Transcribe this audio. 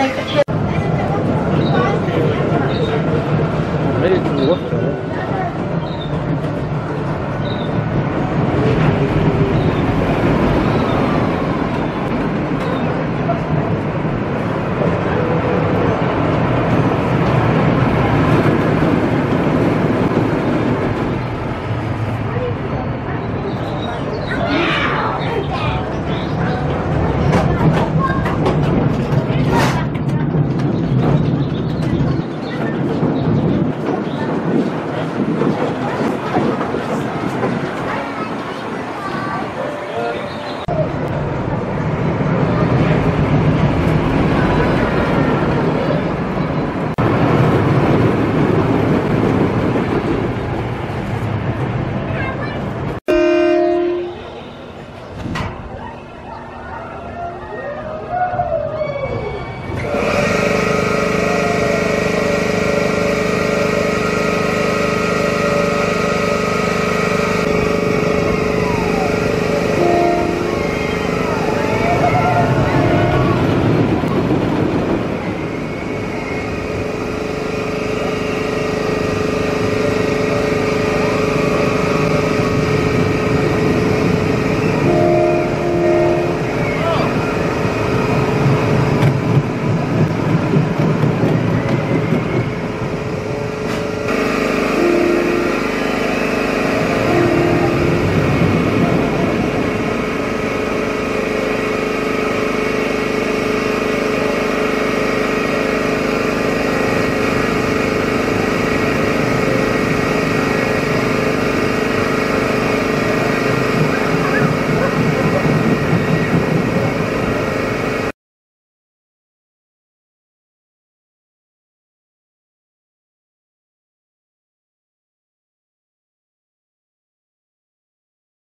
like the